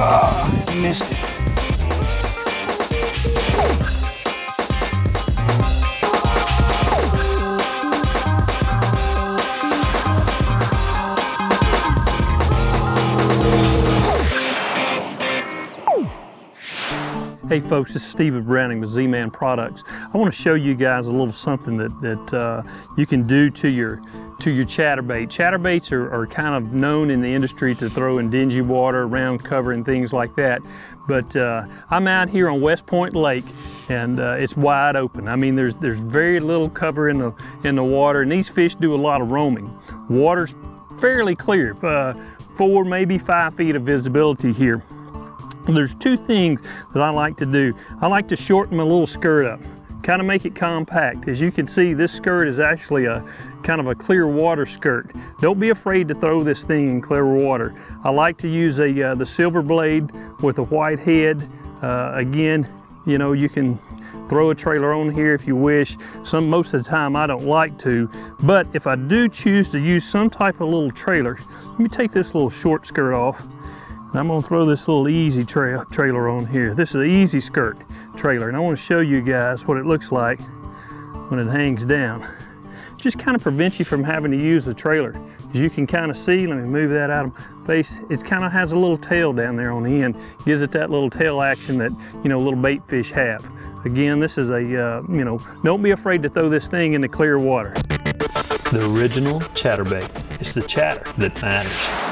Oh, missed it. Hey folks, this is Stephen Browning with Z-Man Products. I want to show you guys a little something that, that uh, you can do to your to your chatterbait. Chatterbaits are, are, kind of known in the industry to throw in dingy water, round cover and things like that. But uh, I'm out here on West Point Lake and uh, it's wide open. I mean, there's there's very little cover in the in the water and these fish do a lot of roaming. Water's fairly clear, uh, four, maybe five feet of visibility here. There's two things that I like to do. I like to shorten my little skirt up, kind of make it compact. As you can see, this skirt is actually a kind of a clear water skirt. Don't be afraid to throw this thing in clear water. I like to use a uh, the silver blade with a white head. Uh, again, you know, you can throw a trailer on here if you wish. Some Most of the time I don't like to, but if I do choose to use some type of little trailer, let me take this little short skirt off I'm gonna throw this little easy tra trailer on here. This is an EZ Skirt trailer and I wanna show you guys what it looks like when it hangs down. Just kind of prevents you from having to use the trailer. As you can kind of see, let me move that out of face, it kind of has a little tail down there on the end. Gives it that little tail action that, you know, little bait fish have. Again, this is a, uh, you know, don't be afraid to throw this thing into clear water. The original chatterbait. It's the chatter that matters.